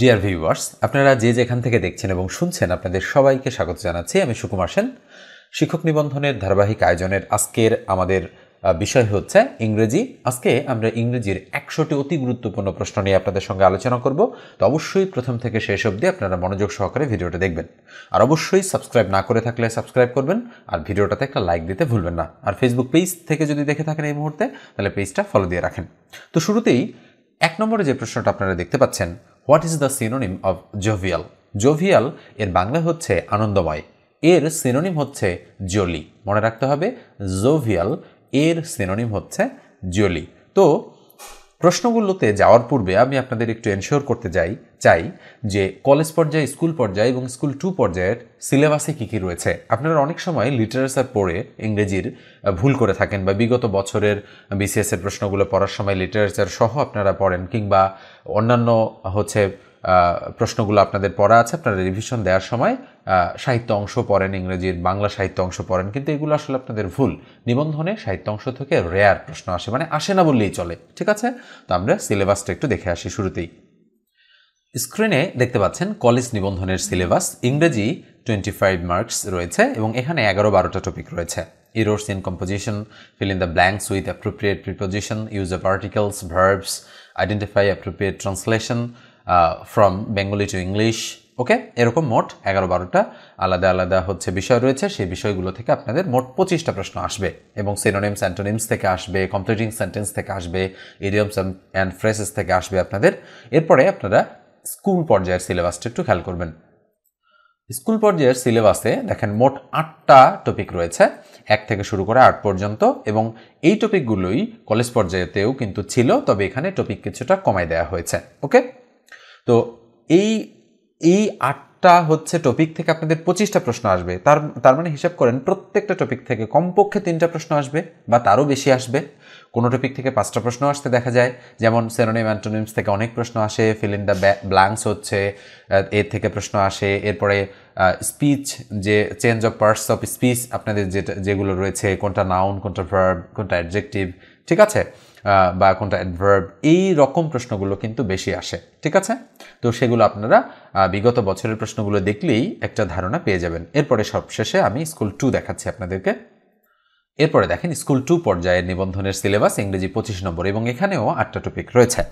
Deer viewers আপনারা যে যেখান থেকে দেখছেন এবং শুনছেন, আপনাদের সবাইকে স্বাগত জানাচ্ছি। আমি সুকুমার সেন। শিক্ষক নিবন্ধনের ধারাবাহিক আয়োজনের আজকের আমাদের বিষয় হচ্ছে ইংরেজি। আজকে আমরা ইংরেজির একশোটি অতি গুরুত্বপূর্ণ প্রশ্ন নিয়ে আপনাদের সঙ্গে আলোচনা করব। তো অবশ্যই প্রথম থেকে শেষ অবধি আপনারা মনোযোগ সহকারে ভিডিওটা দেখবেন। আর অবশ্যই সাবস্ক্রাইব না করে থাকলে সাবস্ক্রাইব করবেন। আর ভিডিওটাতে একটা লাইক দিতে ভুলবেন না। আর ফেসবুক পেজ থেকে যদি দেখে থাকেন এই মুহূর্তে, তাহলে পেজটা ফলো দিয়ে রাখেন। তো শুরুতেই এক নম্বরে যে প্রশ্নটা আপনারা দেখতে পাচ্ছেন what is the synonym of jovial jovial এর বাংলা হচ্ছে আনন্দময়। এর সিনোনিম হচ্ছে জলি মনে রাখতে হবে জোভিয়াল এর সিনোনিম হচ্ছে জলি তো প্রশ্নগুলোতে যাওয়ার পূর্বে আমি আপনাদের একটু এনশিওর করতে যাই, চাই যে কলেজ পর্যায়ে স্কুল পর্যায়ে এবং স্কুল টু পর্যায়ের সিলেবাসে কী কী রয়েছে। আপনারা অনেক সময় লিটারেচার পড়ে ইংরেজির ভুল করে থাকেন বা বিগত বছরের বিসিএসের প্রশ্নগুলো পড়ার সময় লিটারেচার সহ আপনারা পড়েন কিংবা অন্যান্য হচ্ছে প্রশ্নগুলো আপনাদের পড়া আছে, আপনারা রিভিশন দেওয়ার সময় সাহিত্য অংশ পড়েন, ইংরেজির বাংলা সাহিত্য অংশ পড়েন, কিন্তু এগুলো আসলে আপনাদের ভুল। নিবন্ধনে সাহিত্য অংশ থেকে রেয়ার প্রশ্ন আসে মানে আসে না বললেই চলে, ঠিক আছে? তো আমরা সিলেবাসটা একটু দেখে আসি শুরুতেই। স্ক্রিনে দেখতে পাচ্ছেন কলেজ নিবন্ধনের সিলেবাস ইংরেজি টোয়েন্টি ফাইভ মার্কস রয়েছে এবং এখানে এগারো বারোটা টপিক রয়েছে। Errors in composition fill in the blanks with appropriate preposition use of articles verbs identify appropriate translation from Bengali to English okay এরকম মোট এগারো বারোটা আলাদা আলাদা হচ্ছে বিষয় রয়েছে। সেই বিষয়গুলো থেকে আপনাদের মোট পঁচিশটা প্রশ্ন আসবে এবং সিনোনিমস অ্যান্টোনিমস থেকে আসবে কমপ্লিটিং সেন্টেন্স থেকে আসবে ইডিয়মস অ্যান্ড ফ্রেসেস থেকে আসবে আপনাদের। এরপরে আপনারা স্কুল পর্যায়ের সিলেবাসটা একটু খেয়াল করবেন। স্কুল পর্যায়ের সিলেবাসে দেখেন মোট আটটা টপিক রয়েছে, এক থেকে শুরু করে আট পর্যন্ত এবং এই টপিকগুলোই কলেজ পর্যায়েতেও কিন্তু ছিল, তবে এখানে টপিক কিছুটা কমায় দেওয়া হয়েছে ওকে তো এই এই আটটা হচ্ছে টপিক থেকে আপনাদের পঁচিশটা প্রশ্ন আসবে। তার তার মানে হিসাব করেন, প্রত্যেকটা টপিক থেকে কমপক্ষে তিনটা প্রশ্ন আসবে বা তারও বেশি আসবে। কোনো টপিক থেকে পাঁচটা প্রশ্ন আসতে দেখা যায়, যেমন সেরোনিম অ্যান্টোনিমস থেকে অনেক প্রশ্ন আসে ফিল ইন দ্য ব্ল্যাঙ্কস হচ্ছে এর থেকে প্রশ্ন আসে, এরপরে স্পিচ যে change of parts of speech আপনাদের যেটা, যেগুলো রয়েছে, কোনটা নাউন কোনটা ভার্ব কোনটা অ্যাডজেক্টিভ ঠিক আছে? বা কোনটা অ্যাডভার্ব এই রকম প্রশ্নগুলো কিন্তু বেশি আসে, ঠিক আছে? তো সেগুলো আপনারা বিগত বছরের প্রশ্নগুলো দেখলেই একটা ধারণা পেয়ে যাবেন। এরপরে সবশেষে আমি স্কুল টু দেখাচ্ছি আপনাদেরকে। এরপরে দেখেন, স্কুল টু পর্যায়ের নিবন্ধনের সিলেবাস ইংরেজি পঁচিশ নম্বর এবং এখানেও আটটা টপিক রয়েছে।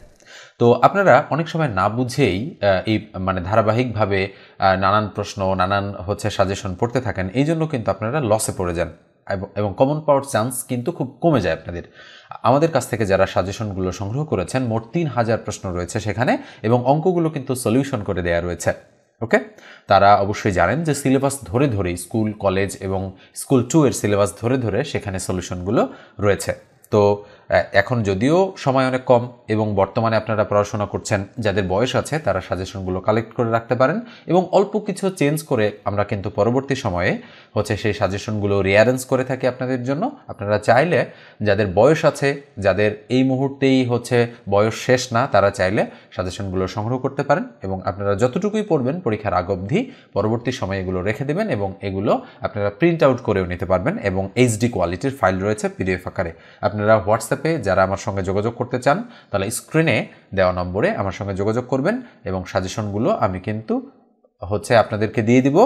তো আপনারা অনেক সময় না বুঝেই এই মানে ধারাবাহিকভাবে নানান প্রশ্ন, নানান হচ্ছে সাজেশন পড়তে থাকেন এই জন্য কিন্তু আপনারা লসে পড়ে যান। এবং- কমন পাওয়ার চান্স কিন্তু খুব কমে যায় আপনাদের। আমাদের কাছ থেকে যারা সাজেশনগুলো সংগ্রহ করেছেন, মোট তিন হাজার প্রশ্ন রয়েছে সেখানে এবং অঙ্কগুলো কিন্তু সলিউশন করে দেয়া রয়েছে ওকে তারা অবশ্যই জানেন যে সিলেবাস ধরে ধরেই স্কুল কলেজ এবং স্কুল টু এর সিলেবাস ধরে ধরে সেখানে সলিউশনগুলো রয়েছে। তো এখন যদিও সময় অনেক কম এবং বর্তমানে আপনারা পড়াশোনা করছেন, যাদের বয়স আছে তারা সাজেশনগুলো কালেক্ট করে রাখতে পারেন এবং অল্প কিছু চেঞ্জ করে আমরা কিন্তু পরবর্তী সময়ে হচ্ছে সেই সাজেশনগুলো রিয়ারেঞ্জ করে থাকি আপনাদের জন্য। আপনারা চাইলে যাদের বয়স আছে, যাদের এই মুহূর্তেই হচ্ছে বয়স শেষ না, তারা চাইলে সাজেশনগুলো সংগ্রহ করতে পারেন এবং আপনারা যতটুকুই পড়বেন পরীক্ষার আগ অবধি পরবর্তী সময়ে এগুলো রেখে দেবেন এবং এগুলো আপনারা প্রিন্ট আউট করেও নিতে পারবেন এবং এইচডি কোয়ালিটির ফাইল রয়েছে পিডিএফ আকারে। আপনারা হোয়াটসঅ্যাপে যারা আমার সঙ্গে যোগাযোগ করতে চান, তাহলে স্ক্রিনে দেওয়া নম্বরে আমার সঙ্গে যোগাযোগ করবেন এবং সাজেশনগুলো আমি কিন্তু হচ্ছে আপনাদেরকে দিয়ে দিব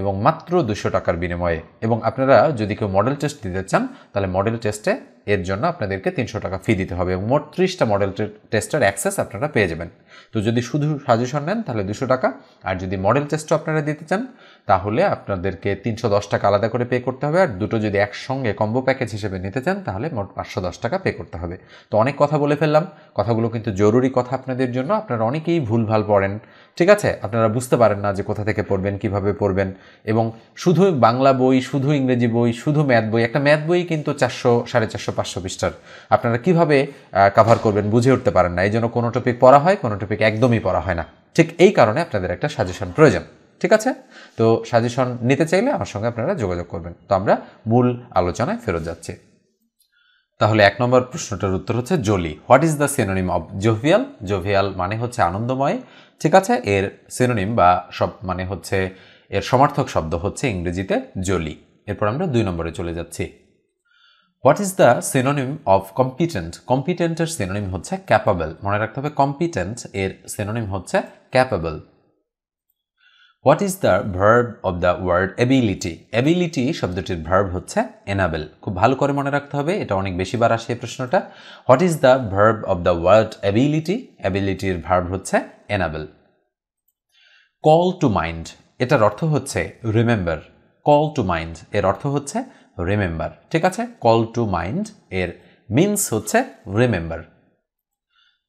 এবং মাত্র দুশো টাকার বিনিময়ে। এবং আপনারা যদি কেউ মডেল টেস্ট দিতে চান, তাহলে মডেল টেস্টে এর জন্য আপনাদেরকে তিনশো টাকা ফি দিতে হবে এবং মোট ত্রিশটা মডেল টেস্টের অ্যাক্সেস আপনারা পেয়ে যাবেন। তো যদি শুধু সাজেশন নেন, তাহলে দুশো টাকা। আর যদি মডেল টেস্টও আপনারা দিতে চান তাহলে আপনাদেরকে তিনশো দশ টাকা আলাদা করে পে করতে হবে, আর দুটো যদি একসঙ্গে কম্বো প্যাকেজ হিসেবে নিতে চান, তাহলে মোট পাঁচশো দশ টাকা পে করতে হবে। তো অনেক কথা বলে ফেললাম, কথাগুলো কিন্তু জরুরি কথা আপনাদের জন্য, আপনারা অনেকেই ভুলভাল পড়েন, ঠিক আছে? আপনারা বুঝতে পারেন না যে কোথা থেকে পড়বেন, কীভাবে পড়বেন, এবং শুধু বাংলা বই, শুধু ইংরেজি বই, শুধু ম্যাথ বই, একটা ম্যাথ বই কিন্তু চারশো, সাড়ে চারশো, পাঁচশো পৃষ্ঠার। আপনারা কীভাবে কাভার করবেন বুঝে উঠতে পারেন না, এই জন্য কোনো টপিক পড়া হয়, কোনো টপিক একদমই পড়া হয় না। ঠিক এই কারণে আপনাদের একটা সাজেশন প্রয়োজন। ঠিক আছে? তো সাজেশন নিতে চাইলে আমার সঙ্গে আপনারা যোগাযোগ করবেন। তো আমরা মূল আলোচনায় ফেরত যাচ্ছি। তাহলে এক নম্বর প্রশ্নটার উত্তর হচ্ছে jolly. What is the synonym of jovial jovial মানে হচ্ছে আনন্দময়, ঠিক আছে? এর সিনোনিম বা সব মানে হচ্ছে, এর সমার্থক শব্দ হচ্ছে ইংরেজিতে জলি। এরপর আমরা দুই নম্বরে চলে যাচ্ছি। What is the synonym of competent কম্পিটেন্টের synonym হচ্ছে ক্যাপাবল মনে রাখতে হবে কম্পিটেন্ট এর সিনোনিম হচ্ছে capable what is the verb of the word ability ability শব্দটির ভার্ব হচ্ছে এনাবেল খুব ভালো করে মনে রাখতে হবে, এটা অনেক বেশিবার আসে প্রশ্নটা। What is the verb of the word ability এবিলিটির verb হচ্ছে এনাবেল কল টু মাইন্ড এটার অর্থ হচ্ছে রিমেম্বার কল টু মাইন্ড এর অর্থ হচ্ছে রিমেম্বার ঠিক আছে? কল টু মাইন্ড এর মিন্স হচ্ছে রিমেম্বার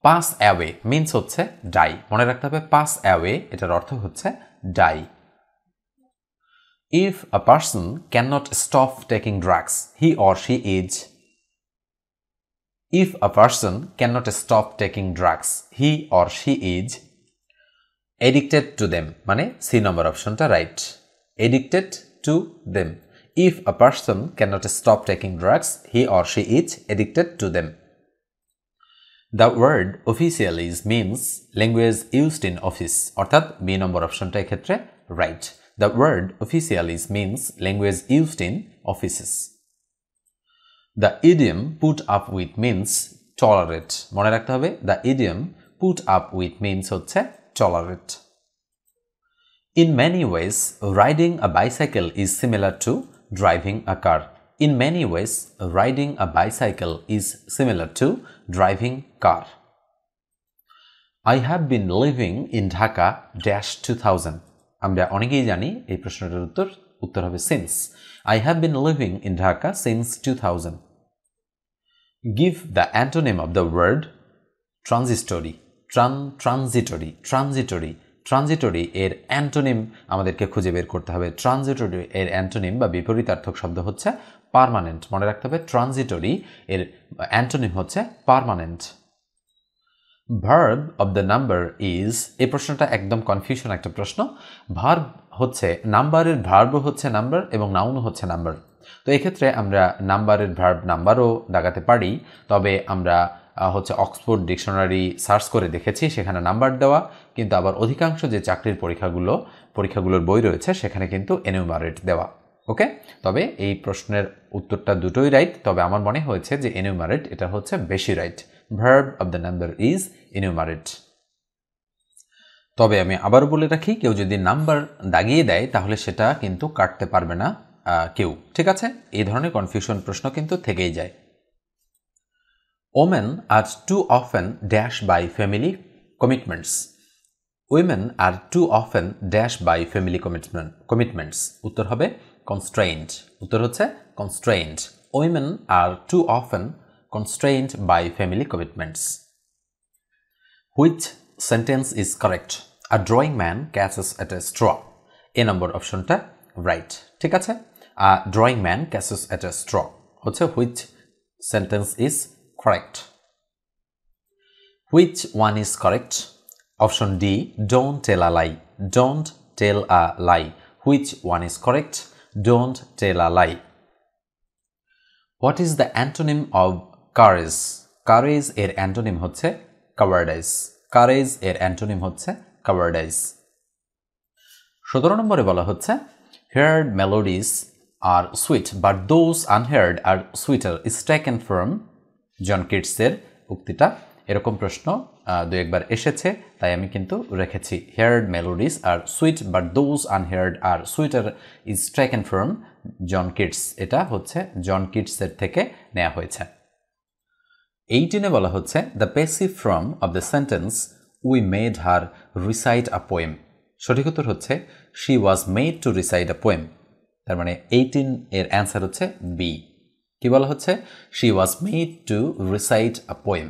পাস অ্যাওয়ে মিন্স হচ্ছে ডাই মনে রাখতে হবে পাস অ্যাওয়ে এটার অর্থ হচ্ছে die if a person can not stop taking drugs he or she is if a person can not stop taking drugs he or she is addicted to them মানে C নম্বর অপশনটা right addicted to them if a person can't stop taking drugs he or she is addicted to them the word official is means language used in office অর্থাৎ B নম্বর অপশনটা এক্ষেত্রে right the word official is means language used in offices the idiom put up with means tolerate মনে রাখতে হবে the idiom put up with means হচ্ছে tolerate In many ways, riding a bicycle is similar to driving a car. In many ways, riding a bicycle is similar to driving car. I have been living in Dhaka dash 2000. আমরা অনেকেই জানি এই প্রশ্নটার উত্তর উত্তর হবে since I have been living in Dhaka since two thousand give the antonym of the word transitory tran transitory transitory transitory এর antonym আমাদেরকে খুঁজে বের করতে হবে। ট্রানজিটরি এর অ্যান্টোনিম বা বিপরীতার্থক শব্দ হচ্ছে পারমানেন্ট মনে রাখতে হবে ট্রানজিটরি এর অ্যান্টোনিম হচ্ছে permanent verb of the number is এই প্রশ্নটা একদম কনফিউশন একটা প্রশ্ন। ভার্ব হচ্ছে নাম্বারের ভার্ব হচ্ছে নাম্বার এবং নাউনও হচ্ছে নাম্বার তো এক্ষেত্রে আমরা নাম্বারের ভার্ব নাম্বারও দাগাতে পারি, তবে আমরা হচ্ছে অক্সফোর্ড ডিকশনারি সার্চ করে দেখেছি, সেখানে নাম্বার দেওয়া, কিন্তু আবার অধিকাংশ যে চাকরির পরীক্ষাগুলো, পরীক্ষাগুলোর বই রয়েছে, সেখানে কিন্তু এনিউমারেট দেওয়া, ওকে? তবে এই প্রশ্নের উত্তরটা দুটোই রাইট তবে আমার মনে হয়েছে যে এনিউমারেট এটা হচ্ছে বেশি right verb of the number is enumerate তবে আমি আবারও বলে রাখি, কেউ যদি নাম্বার দাগিয়ে দেয়, তাহলে সেটা কিন্তু কাটতে পারবে না কেউ, ঠিক আছে? এই ধরনের কনফিউশন প্রশ্ন কিন্তু থেকেই যায়। Women are too often dash by family commitments women are too often dash by family commitment commitments উত্তর হবে কনস্ট্রেইন্ড উত্তর হচ্ছে constrained women are too often constrained by family commitments which sentence is correct a drawing man catches at a straw A নম্বর অপশনটা right ঠিক আছে? A drawing man catches at a straw হচ্ছে which sentence is correct. Which one is correct? Option D, don't tell a lie. Don't tell a lie. Which one is correct? Don't tell a lie. What is the antonym of courage? Courage এর antonym হচ্ছে cowardice. Courage এর antonym হচ্ছে cowardice. সতেরো নম্বরে বলা হচ্ছে heard melodies are sweet but those unheard are sweeter is taken from জন কিটসের উক্তিটা। এরকম প্রশ্ন দু একবার এসেছে, তাই আমি কিন্তু রেখেছি। Heard melodies are sweet but those unheard are sweeter is taken from John Keats এটা হচ্ছে জন কিটসের থেকে নেওয়া হয়েছে। এইটিনে বলা হচ্ছে the passive form of the sentence we made her recite a poem সঠিক উত্তর হচ্ছে she was made to recite a poem তার মানে এইটিন এর অ্যান্সার হচ্ছে বি কি বলা হচ্ছে? She was made to recite a poem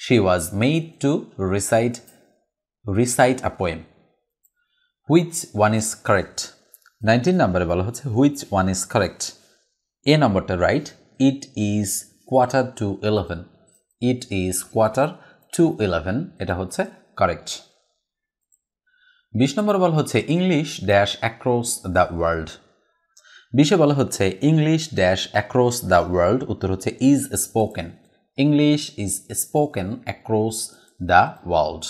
she was made to recite recite a poem which one is correct nineteen নাম্বারে বলা হচ্ছে which one is correct A নম্বরটা right it is quarter to eleven it is quarter to eleven এটা হচ্ছে correct বিশ নম্বর বলা হচ্ছে English dash across the world বিশে বলা হচ্ছে English dash across the world উত্তর হচ্ছে is spoken English is spoken across the world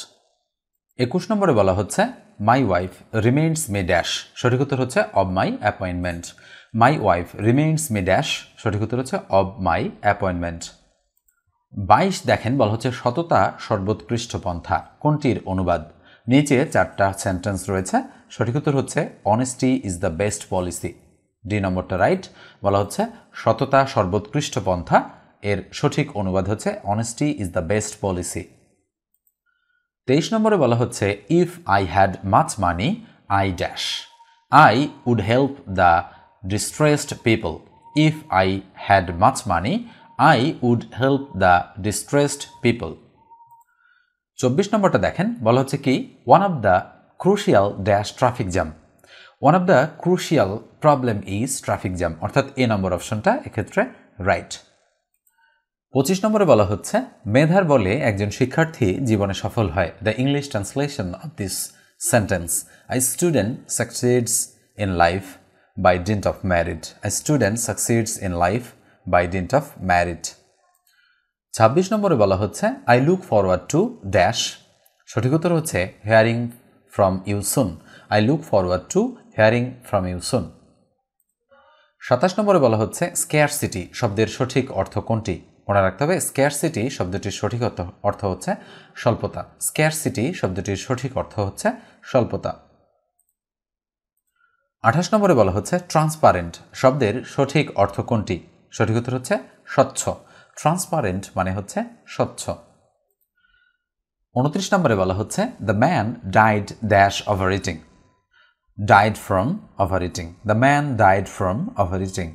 একুশ নম্বরে বলা হচ্ছে my wife remains may dash সঠিক উত্তর হচ্ছে of my appointment my wife remains may dash সঠিক উত্তর হচ্ছে অব মাই অ্যাপয়েন্টমেন্ট বাইশ দেখেন, বলা হচ্ছে সততা সর্বোৎকৃষ্ট পন্থা কোনটির অনুবাদ? নিচে চারটা সেন্টেন্স রয়েছে। সঠিক উত্তর হচ্ছে honesty is the best policy D নম্বরটা রাইট বলা হচ্ছে সততা সর্বোৎকৃষ্ট পন্থা। এর সঠিক অনুবাদ হচ্ছে honesty is the best policy তেইশ নম্বরে বলা হচ্ছে if I had much money I dash I would help the distressed people if I had much money I would help the distressed people চব্বিশ নম্বরটা দেখেন, বলা হচ্ছে কি one of the crucial dash traffic jam one of the crucial problem is traffic jam অর্থাৎ A নম্বর অপশনটা এক্ষেত্রে রাইট পঁচিশ নম্বরে বলা হচ্ছে, মেধার বলে একজন শিক্ষার্থী জীবনে সফল হয়। The English translation of this sentence a student succeeds in life by dint of merit a student succeeds in life by dint of merit ছাব্বিশ নম্বরে বলা হচ্ছে I look forward to dash সঠিক উত্তর হচ্ছে hearing from you soon I look forward to hearing from you soon সাতাশ নম্বরে বলা হচ্ছে স্কেয়ার সিটি শব্দের সঠিক অর্থ কোনটি? মনে রাখতে হবে স্কেয়ার সিটি শব্দটির সঠিক অর্থ হচ্ছে স্বল্পতা। স্কেয়ার সিটি শব্দটির সঠিক অর্থ হচ্ছে স্বল্পতা। আঠাশ নম্বরে বলা হচ্ছে ট্রান্সপারেন্ট শব্দের সঠিক অর্থ কোনটি? সঠিক উত্তর হচ্ছে, স্বচ্ছ। ট্রান্সপারেন্ট মানে হচ্ছে স্বচ্ছ। উনত্রিশ নম্বরে বলা হচ্ছে the man died dash over died from overeating the man died from overeating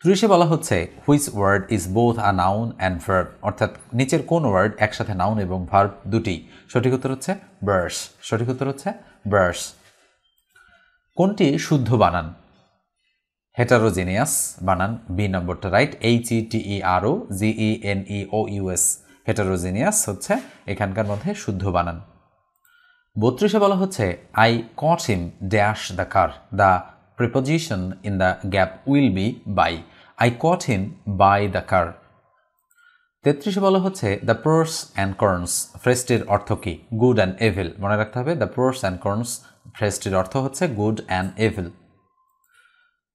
ত্রিশে বলা হচ্ছে which word is both a noun and verb অর্থাৎ নিচের কোন ওয়ার্ড একসাথে নাউন এবং ভার্ব দুটি? সঠিক উত্তর হচ্ছে বার্স সঠিক উত্তর হচ্ছে বার্স কোনটি শুদ্ধ বানান? হেটারোজেনিয়াস বানান বি নম্বরটা right H E T E R O G E N E O U S heterogeneous হচ্ছে এখানকার মধ্যে শুদ্ধ বানান। বত্রিশে বলা হচ্ছে I caught him dash the car the preposition in the gap will be by I caught him by the car তেত্রিশে বলা হচ্ছে দ্য প্রোর্স অ্যান্ড কর্নস ফ্রেস্টের অর্থ কি? গুড অ্যান্ড এভিল মনে রাখতে হবে দ্য প্রোর্স অ্যান্ড কর্নস ফ্রেস্টের অর্থ হচ্ছে গুড অ্যান্ড এভিল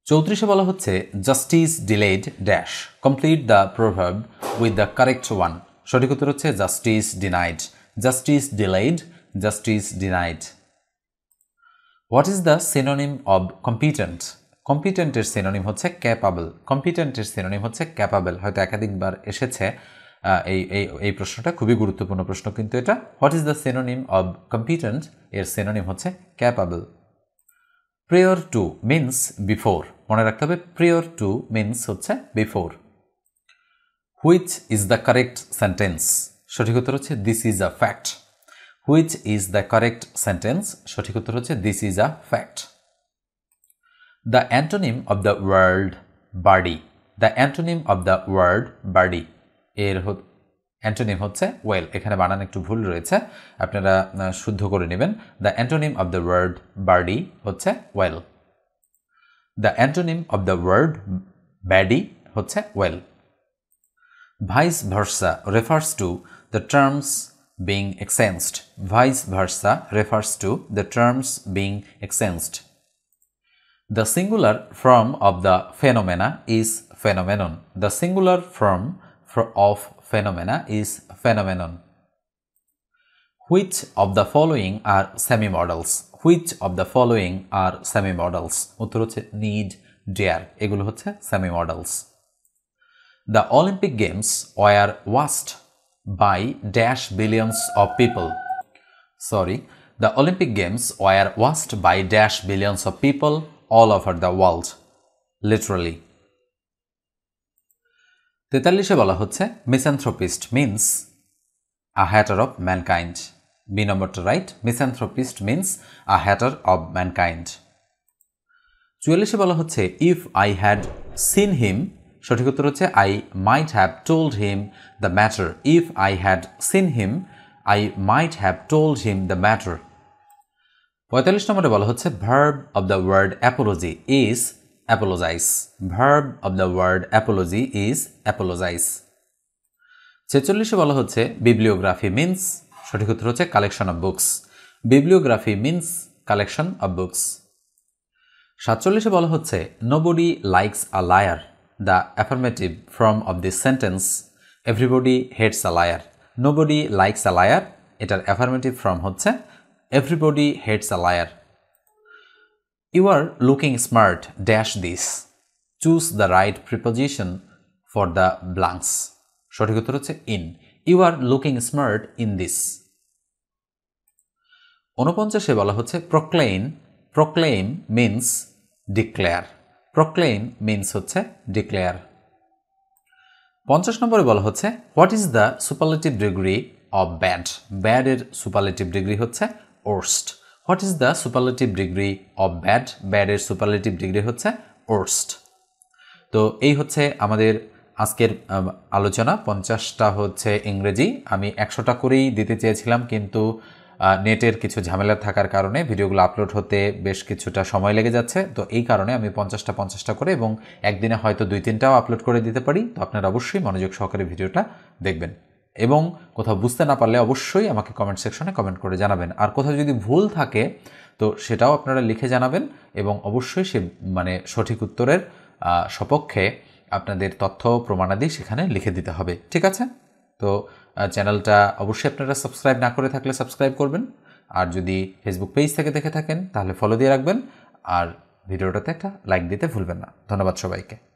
চৌত্রিশে বলা হচ্ছে justice delayed dash complete the proverb with the correct one সঠিক উত্তর হচ্ছে justice denied justice delayed justice denied what is the synonym of competent কম্পিটেন্টের synonym হচ্ছে ক্যাপাবল কম্পিটেন্টের সিনোনিম হচ্ছে ক্যাপাবল হয়তো একাধিকবার এসেছে এই এই এই প্রশ্নটা খুবই গুরুত্বপূর্ণ প্রশ্ন, কিন্তু এটা what is the synonym of competent এর সিনোনিম হচ্ছে capable prior to means before মনে রাখতে হবে প্রেয়র টু মিন্স হচ্ছে before which is the correct sentence সঠিক উত্তর হচ্ছে this is a fact which is the correct sentence সঠিক উত্তর হচ্ছে this is a fact the antonym of the world birdie the antonym of the world birdie এর antonym হচ্ছে well এখানে বানান একটু ভুল রয়েছে, আপনারা শুদ্ধ করে নেবেন। The antonym of the word birdie হচ্ছে well the antonym of the word baddie হচ্ছে well vice versa refers to the terms being exchanged. Vice versa refers to the terms being exchanged. The singular form of the phenomena is phenomenon. The singular form of phenomena is phenomenon. Which of the following are semi-models? Which of the following are semi-models? উত্তর হচ্ছে need, dare এগুলো হচ্ছে semi-models. The Olympic Games were watched by dash billions of people. Sorry, the Olympic Games were watched by dash billions of people all over the world. Literally. তেতাল্লিশে বলা হচ্ছে misanthropist means a hater of mankind B নম্বরটা right misanthropist means a hater of mankind চুয়াল্লিশে বলা হচ্ছে if I had seen him সঠিক উত্তর হচ্ছে I might have told him the matter if I had seen him I might have told him the matter পঁয়তাল্লিশ নম্বরে বলা হচ্ছে verb of the word apology is apologise verb of the word apology is apologise ছেচল্লিশে বলা হচ্ছে bibliography means সঠিক উত্তর হচ্ছে collection of books bibliography means collection of books সাতচল্লিশে বলা হচ্ছে nobody likes a liar the affirmative form of this sentence everybody hates a liar nobody likes a liar এটার affirmative form হচ্ছে everybody hates a liar you are looking smart dash this choose the right preposition for the blanks সঠিক উত্তর হচ্ছে in you are looking smart in this উনপঞ্চাশে বলা হচ্ছে proclaim proclaim means declare proclaim means হচ্ছে declare পঞ্চাশ নম্বরে বলা হচ্ছে what is the superlative degree of bad ব্যাডের superlative degree হচ্ছে worst what is the superlative degree of bad ব্যাডের superlative degree হচ্ছে worst তো এই হচ্ছে আমাদের আজকের আলোচনা। পঞ্চাশটা হচ্ছে ইংরেজি। আমি একশোটা করেই দিতে চেয়েছিলাম, কিন্তু নেটের কিছু ঝামেলা থাকার কারণে ভিডিওগুলো আপলোড হতে বেশ কিছুটা সময় লেগে যাচ্ছে। তো এই কারণে আমি পঞ্চাশটা পঞ্চাশটা করে এবং একদিনে হয়তো দুই তিনটাও আপলোড করে দিতে পারি। তো আপনারা অবশ্যই মনোযোগ সহকারে ভিডিওটা দেখবেন। এবং কোথাও বুঝতে না পারলে অবশ্যই আমাকে কমেন্ট সেকশনে কমেন্ট করে জানাবেন। আর কোথাও যদি ভুল থাকে, তো সেটাও আপনারা লিখে জানাবেন এবং অবশ্যই সে মানে সঠিক উত্তরের সপক্ষে আপনাদের তথ্য, প্রমাণাদি সেখানে লিখে দিতে হবে। ঠিক আছে? তো চ্যানেলটা অবশ্যই আপনারা সাবস্ক্রাইব না করে থাকলে সাবস্ক্রাইব করবেন। আর যদি ফেসবুক পেজ থেকে দেখে থাকেন, তাহলে ফলো দিয়ে রাখবেন। আর ভিডিওটাতে একটা লাইক দিতে ভুলবেন না। ধন্যবাদ সবাইকে।